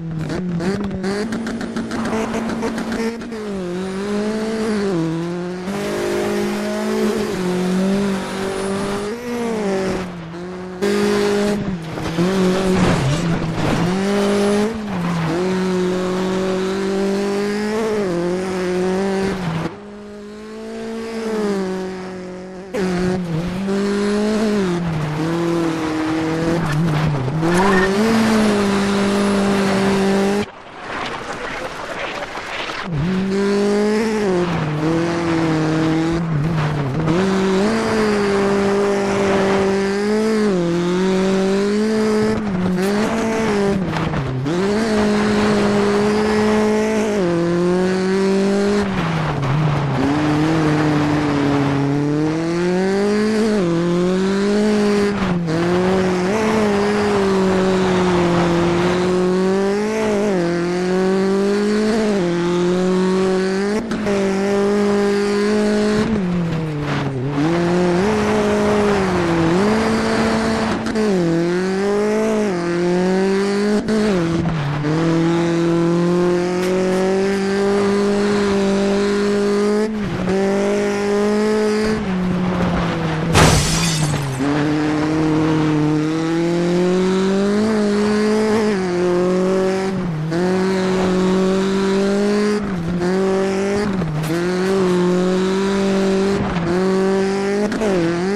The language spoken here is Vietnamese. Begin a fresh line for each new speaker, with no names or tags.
Mm-hmm. Mm-hmm. Mm-hmm.